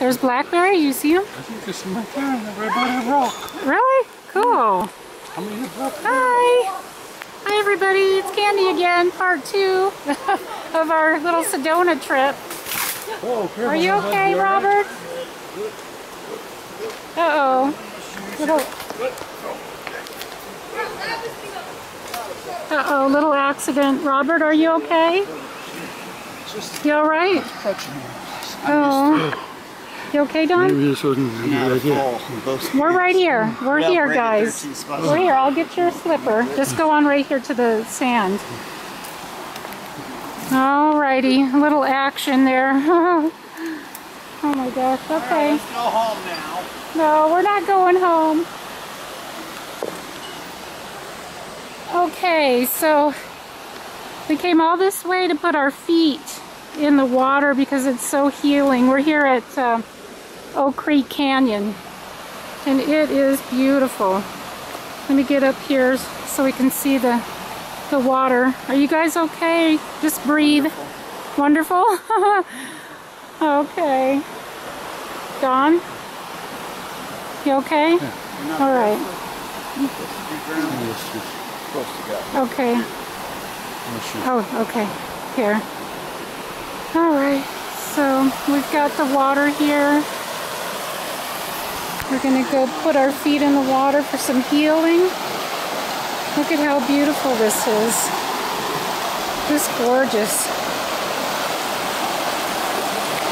There's Blackberry. You see him? I think there's this is my turn. Right by that rock. Really? Cool. I'm get Blackberry. Hi. Hi, everybody. It's Candy again, part two of our little Sedona trip. Oh, Are you okay. Robert? Uh-oh. Little... Uh-oh, little accident. Robert, are you okay? You all right? Oh. You okay, Don? Maybe this wasn't a good idea. We're right here. We're Yeah, here, right guys. We're here. I'll get your slipper. Just go on right here to the sand. Alrighty, a little action there. oh my gosh, okay. Let's go home now. No, we're not going home. Okay, so we came all this way to put our feet in the water because it's so healing. We're here at uh, Oak Creek Canyon and it is beautiful. Let me get up here so we can see the the water. Are you guys okay? Just breathe. Wonderful. okay. Don? You okay? Yeah, All right. Yes, it's supposed to go. Okay. Oh, okay. Here. All right. So we've got the water here. We're going to go put our feet in the water for some healing. Look at how beautiful this is. This gorgeous.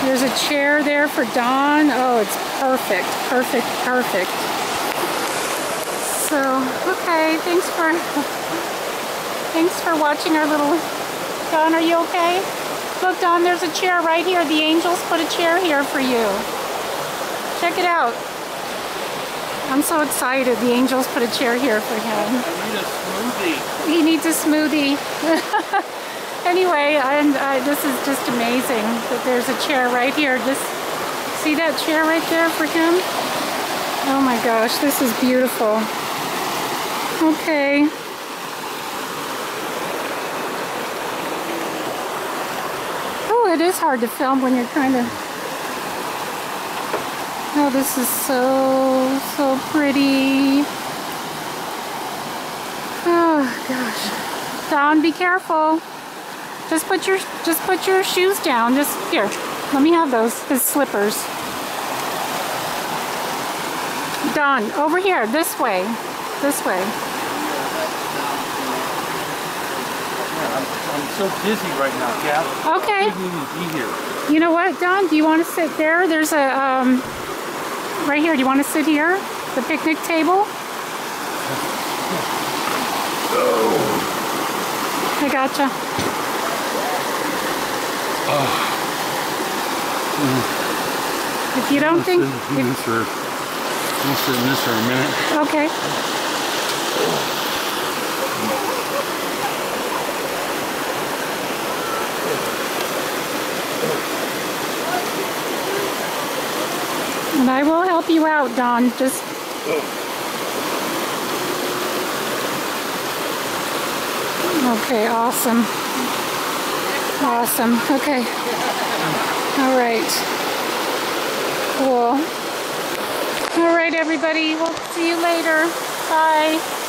There's a chair there for Don. Oh, it's perfect, perfect, perfect. So, okay, thanks for thanks for watching our little Don, are you okay? Look, Don, there's a chair right here. The angels put a chair here for you. Check it out. I'm so excited. The angels put a chair here for him. I need a smoothie. He needs a smoothie. anyway, and uh, this is just amazing that there's a chair right here. Just see that chair right there for him? Oh my gosh, this is beautiful. Okay. Oh, it is hard to film when you're kind of... Oh, this is so, so pretty. Oh gosh. Don, be careful. Just put your just put your shoes down. Just here. Let me have those. His slippers. Don, over here. This way. This way. I'm, I'm so dizzy right now, Cal. Okay. I didn't be here. You know what, Don? Do you want to sit there? There's a um right here. Do you want to sit here? The picnic table? I gotcha. If you don't think, Sit in if, this for, I'll sit in this for a minute. okay. I will help you out, Don. Just Okay, awesome. Awesome. Okay. All right. Cool. All right, everybody. We'll see you later. Bye.